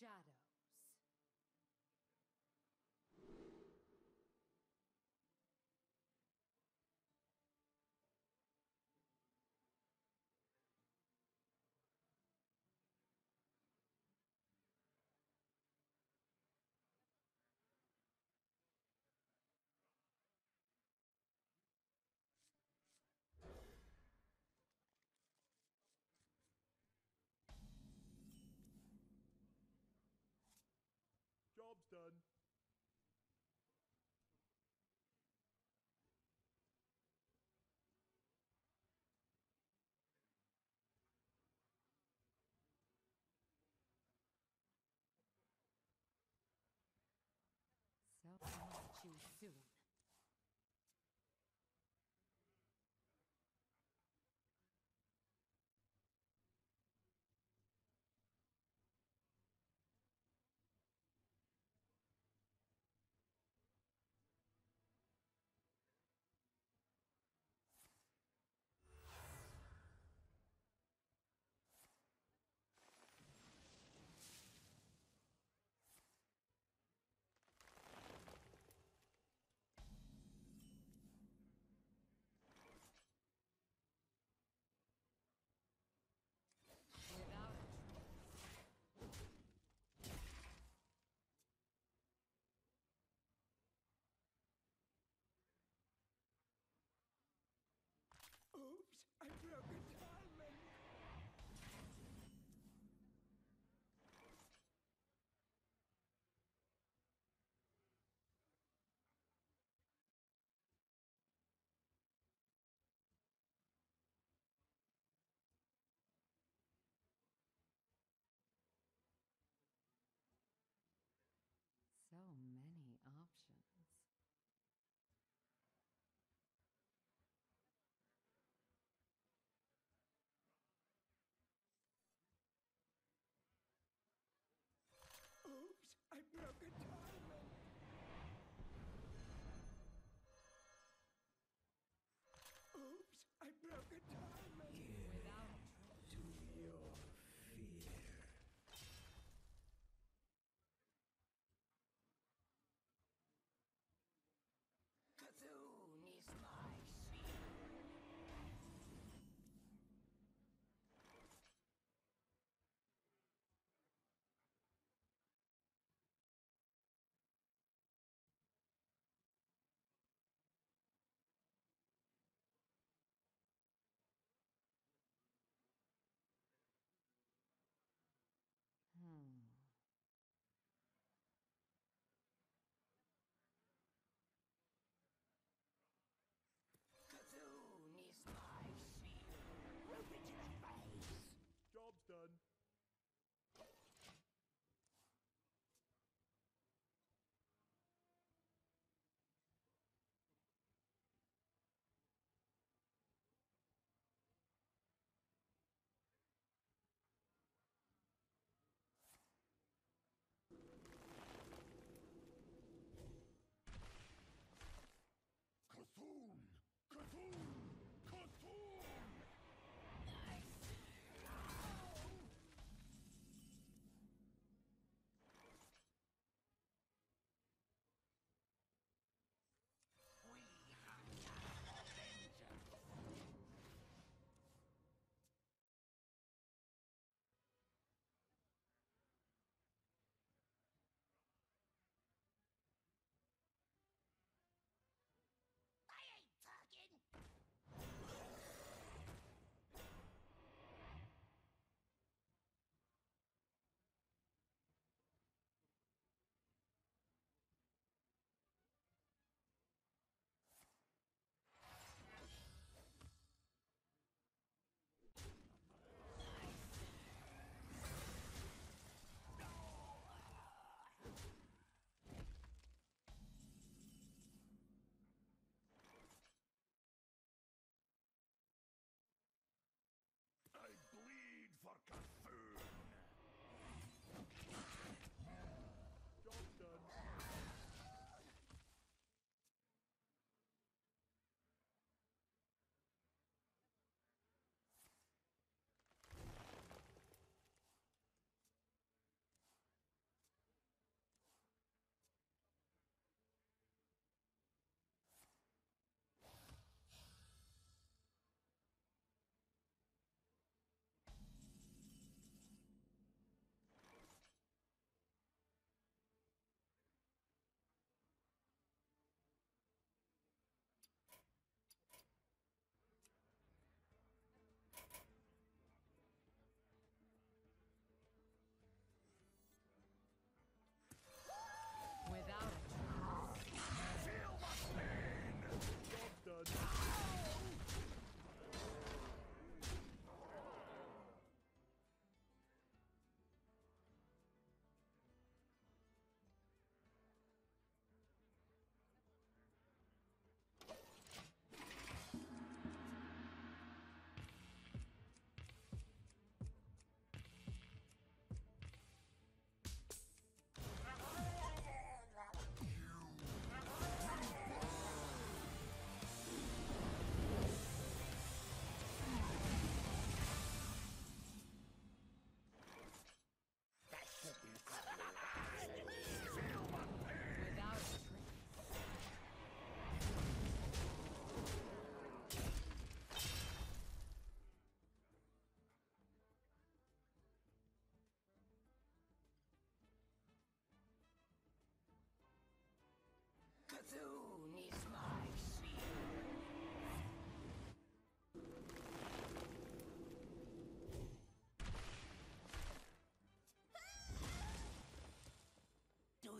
the done. So I'll meet you soon. Oops, I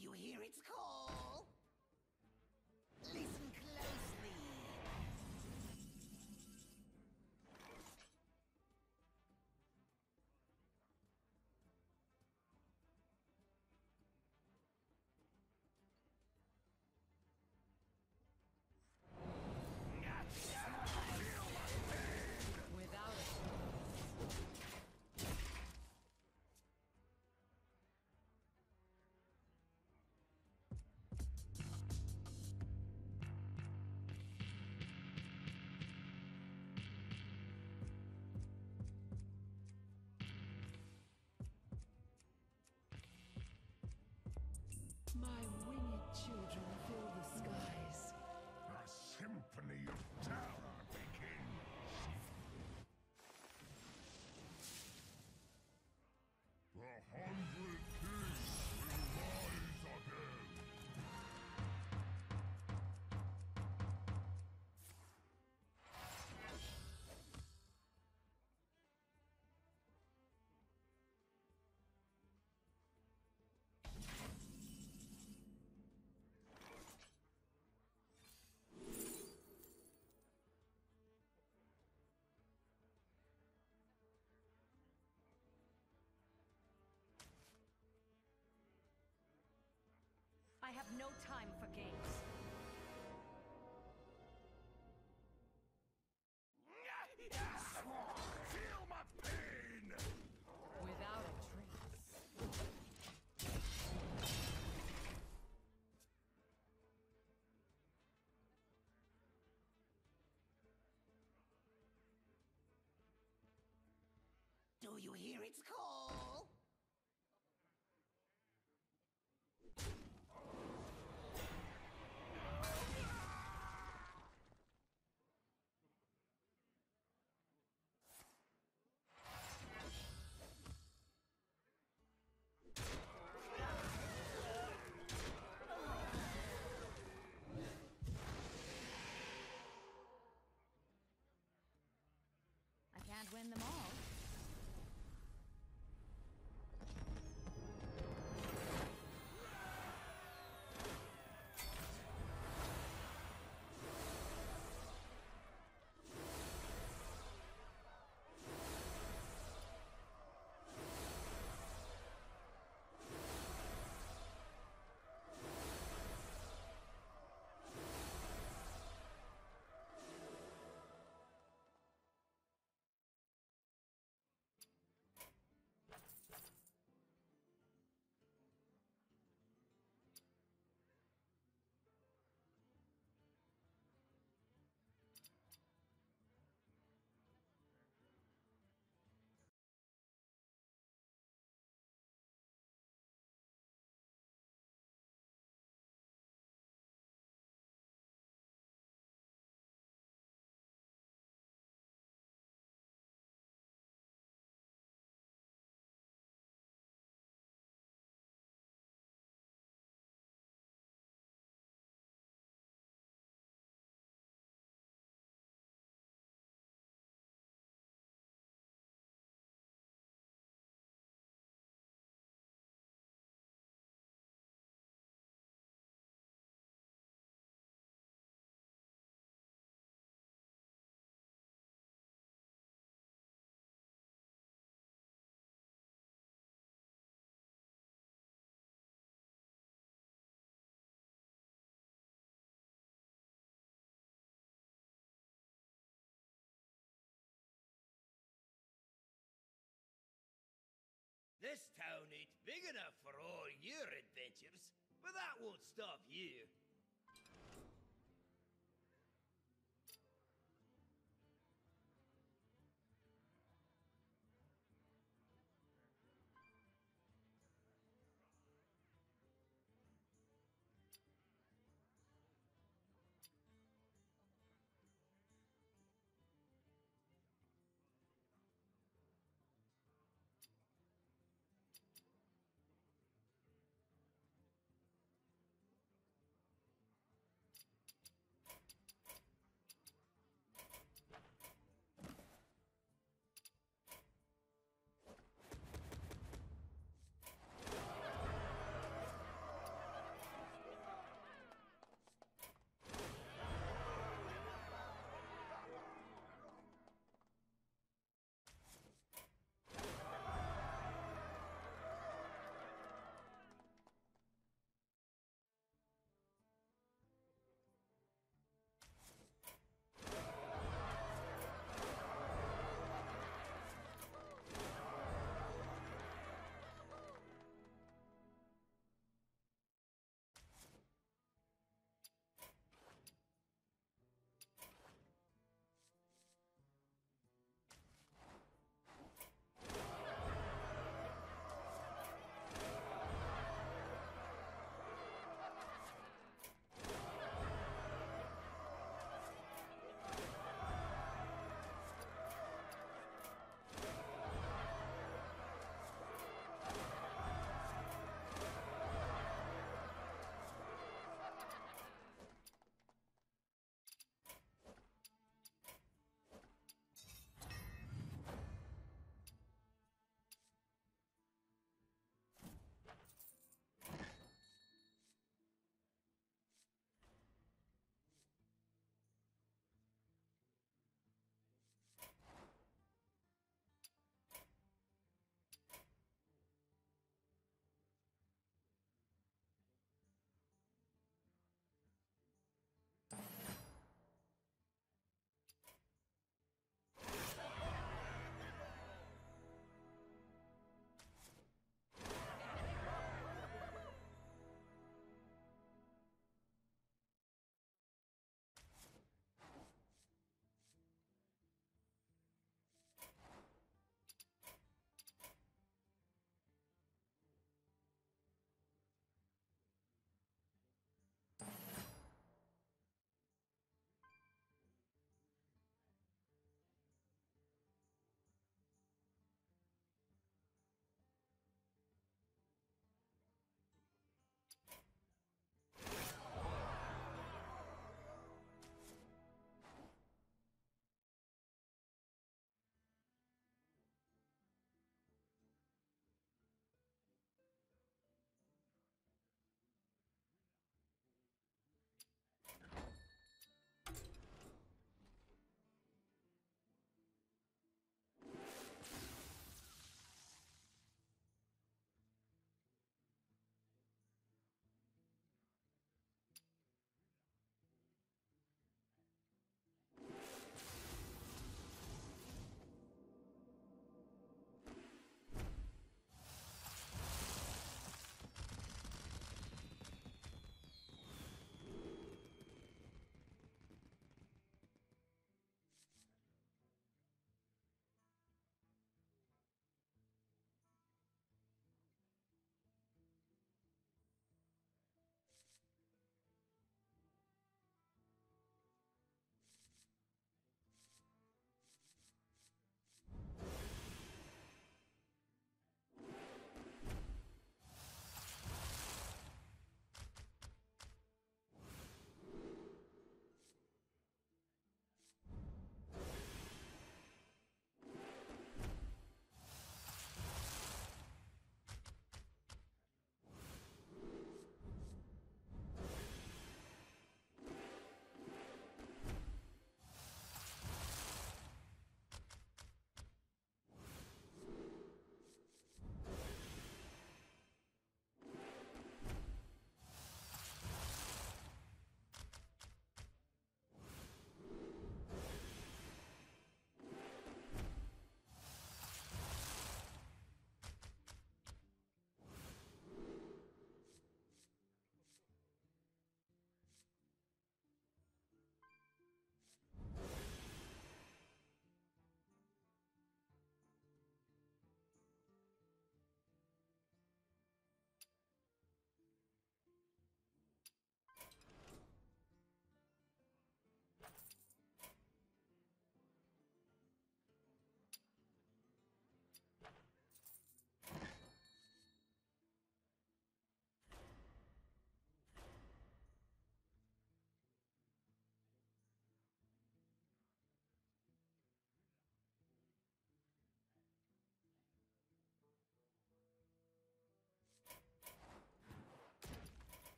you hear it? No time for games. Feel my pain! Without a trace. Do you hear its call? Big enough for all your adventures, but that won't stop you.